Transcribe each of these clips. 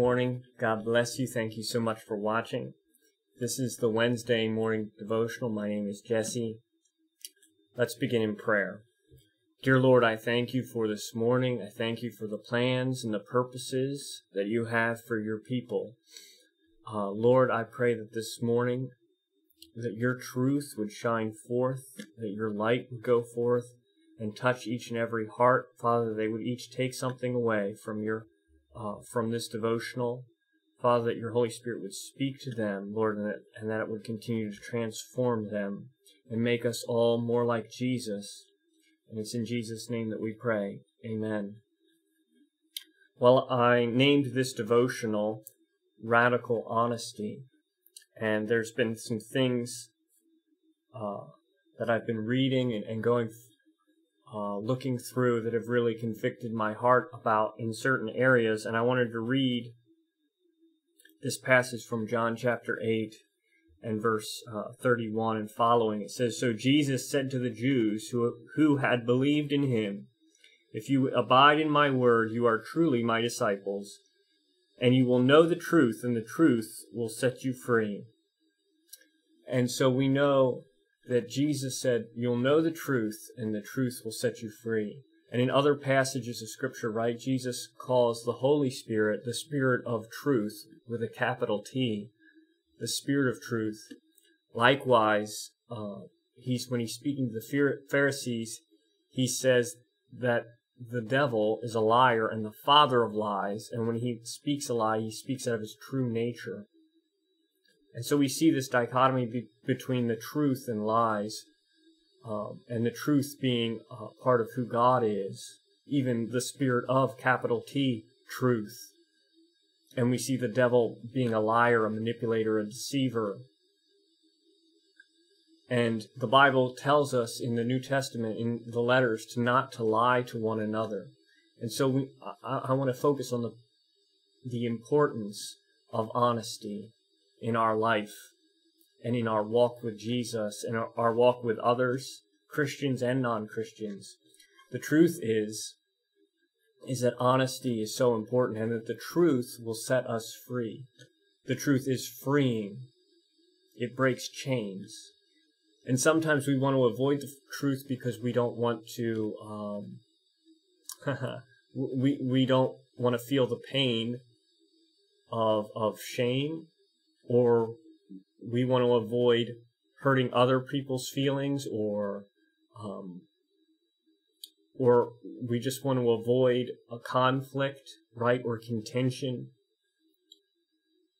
morning. God bless you. Thank you so much for watching. This is the Wednesday morning devotional. My name is Jesse. Let's begin in prayer. Dear Lord, I thank you for this morning. I thank you for the plans and the purposes that you have for your people. Uh, Lord, I pray that this morning that your truth would shine forth, that your light would go forth and touch each and every heart. Father, they would each take something away from your uh, from this devotional. Father, that your Holy Spirit would speak to them, Lord, and that, and that it would continue to transform them and make us all more like Jesus. And it's in Jesus' name that we pray. Amen. Well, I named this devotional Radical Honesty. And there's been some things uh, that I've been reading and, and going uh, looking through that have really convicted my heart about in certain areas. And I wanted to read this passage from John chapter 8 and verse uh, 31 and following. It says, So Jesus said to the Jews who, who had believed in him, If you abide in my word, you are truly my disciples, and you will know the truth, and the truth will set you free. And so we know that Jesus said, You'll know the truth, and the truth will set you free. And in other passages of Scripture, right, Jesus calls the Holy Spirit the Spirit of truth with a capital T, the Spirit of truth. Likewise, uh, he's when he's speaking to the Pharisees, he says that the devil is a liar and the father of lies, and when he speaks a lie, he speaks out of his true nature. And so we see this dichotomy be between the truth and lies, um, and the truth being uh, part of who God is, even the spirit of capital T, truth. And we see the devil being a liar, a manipulator, a deceiver. And the Bible tells us in the New Testament, in the letters, to not to lie to one another. And so we, I, I want to focus on the, the importance of honesty in our life and in our walk with Jesus and our, our walk with others, Christians and non-Christians. The truth is, is that honesty is so important and that the truth will set us free. The truth is freeing. It breaks chains. And sometimes we want to avoid the truth because we don't want to, um, we, we don't want to feel the pain of, of shame or we want to avoid hurting other people's feelings or um, or we just want to avoid a conflict, right, or contention.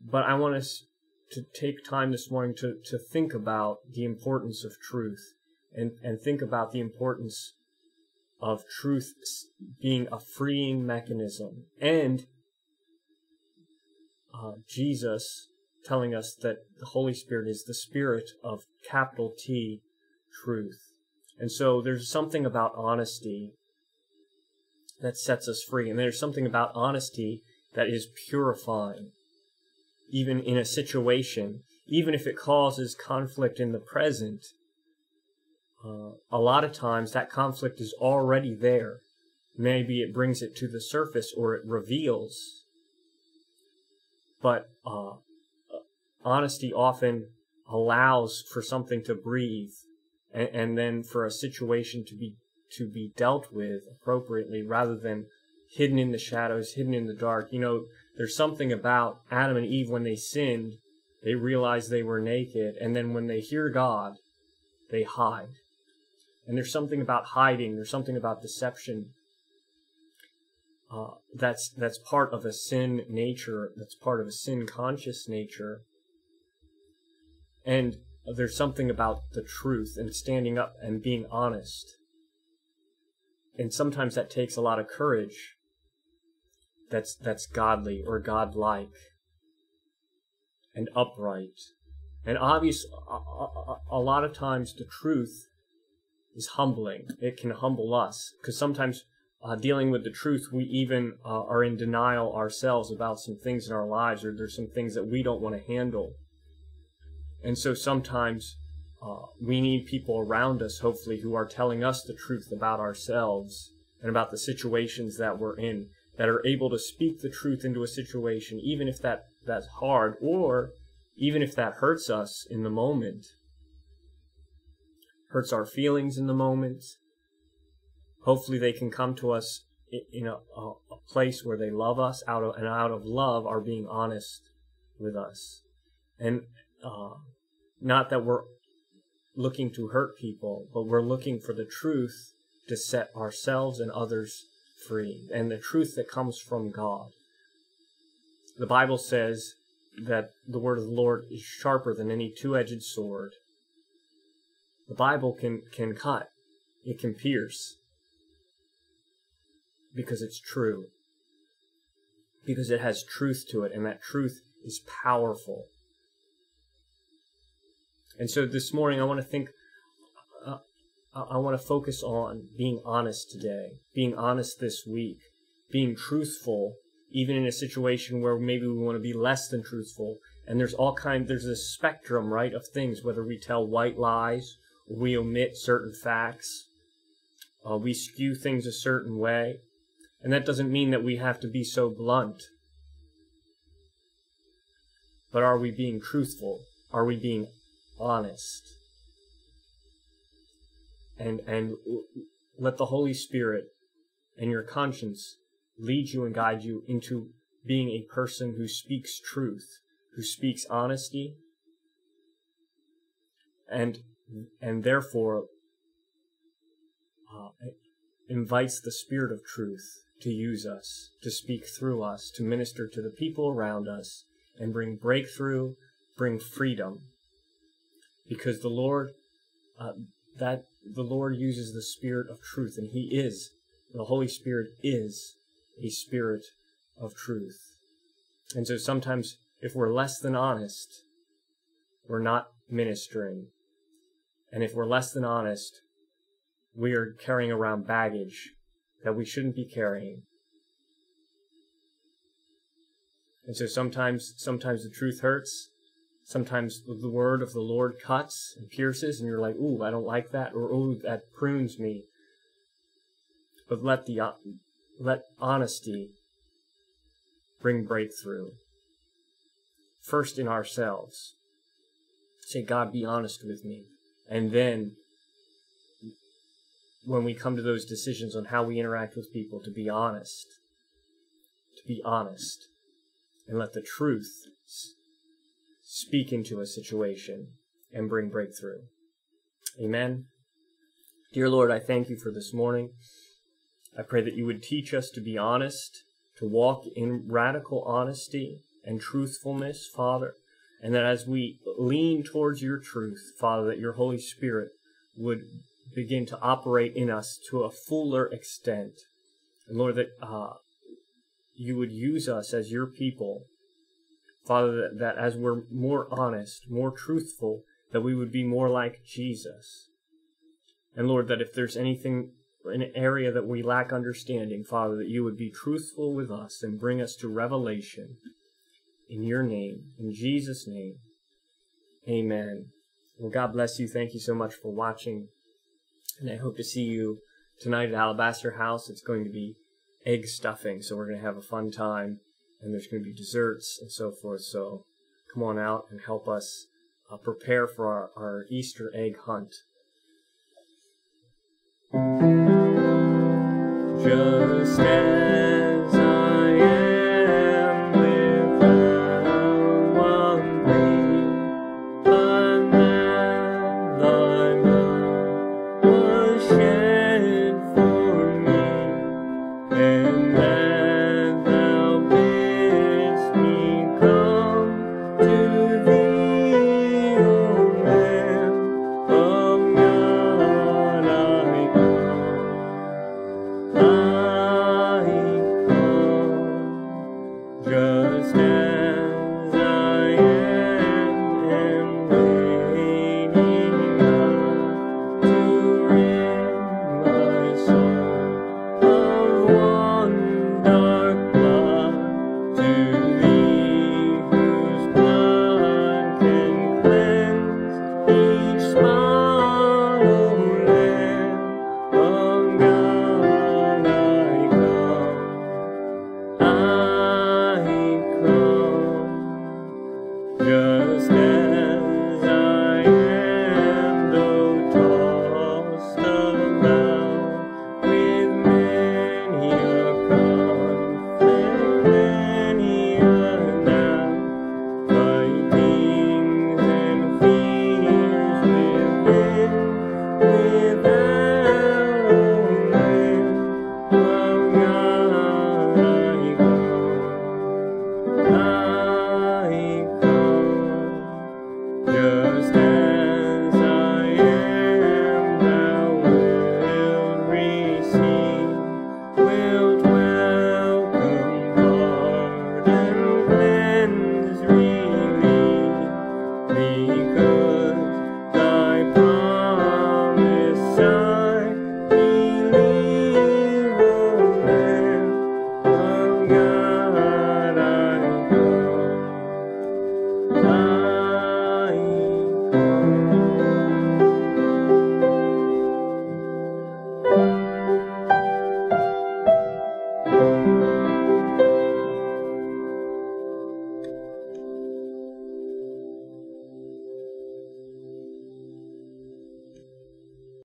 But I want us to take time this morning to, to think about the importance of truth and, and think about the importance of truth being a freeing mechanism and uh, Jesus telling us that the Holy Spirit is the spirit of capital T truth. And so there's something about honesty that sets us free. And there's something about honesty that is purifying, even in a situation, even if it causes conflict in the present. Uh, a lot of times that conflict is already there. Maybe it brings it to the surface or it reveals. But uh, honesty often allows for something to breathe and, and, then for a situation to be to be dealt with appropriately rather than hidden in the shadows, hidden in the dark. You know, there's something about Adam and Eve when they sinned, they realized they were naked, and then when they hear God, they hide. And there's something about hiding, there's something about deception uh, that's that's part of a sin nature, that's part of a sin conscious nature and there's something about the truth and standing up and being honest. And sometimes that takes a lot of courage. That's that's godly or godlike and upright. And obvious a, a, a lot of times the truth is humbling. It can humble us because sometimes uh, dealing with the truth, we even uh, are in denial ourselves about some things in our lives, or there's some things that we don't want to handle. And so sometimes uh, we need people around us, hopefully, who are telling us the truth about ourselves and about the situations that we're in. that are able to speak the truth into a situation, even if that, that's hard, or even if that hurts us in the moment, hurts our feelings in the moment. Hopefully, they can come to us in a, a, a place where they love us out of, and out of love are being honest with us. And uh, not that we're looking to hurt people, but we're looking for the truth to set ourselves and others free, and the truth that comes from God. The Bible says that the word of the Lord is sharper than any two-edged sword. The Bible can, can cut. It can pierce. Because it's true. Because it has truth to it, and that truth is powerful. And so this morning, I want to think, uh, I want to focus on being honest today, being honest this week, being truthful, even in a situation where maybe we want to be less than truthful. And there's all kind, there's a spectrum, right, of things, whether we tell white lies, we omit certain facts, uh, we skew things a certain way. And that doesn't mean that we have to be so blunt. But are we being truthful? Are we being honest. And and let the holy spirit and your conscience lead you and guide you into being a person who speaks truth who speaks honesty and and therefore uh, invites the spirit of truth to use us to speak through us to minister to the people around us and bring breakthrough bring freedom because the Lord, uh, that the Lord uses the Spirit of truth, and He is the Holy Spirit is a Spirit of truth. And so sometimes, if we're less than honest, we're not ministering, and if we're less than honest, we are carrying around baggage that we shouldn't be carrying. And so sometimes, sometimes the truth hurts, sometimes the word of the Lord cuts and pierces, and you're like, ooh, I don't like that, or ooh, that prunes me. But let the uh, let honesty bring breakthrough. First in ourselves. Say, God, be honest with me. And then, when we come to those decisions on how we interact with people, to be honest. To be honest. And let the truth speak into a situation and bring breakthrough. Amen. Dear Lord, I thank you for this morning. I pray that you would teach us to be honest, to walk in radical honesty and truthfulness, Father, and that as we lean towards your truth, Father, that your Holy Spirit would begin to operate in us to a fuller extent. And Lord, that uh, you would use us as your people Father, that, that as we're more honest, more truthful, that we would be more like Jesus. And Lord, that if there's anything, an area that we lack understanding, Father, that you would be truthful with us and bring us to revelation. In your name, in Jesus' name, amen. Well, God bless you. Thank you so much for watching. And I hope to see you tonight at Alabaster House. It's going to be egg stuffing, so we're going to have a fun time and there's going to be desserts and so forth. So come on out and help us uh, prepare for our, our Easter egg hunt. Just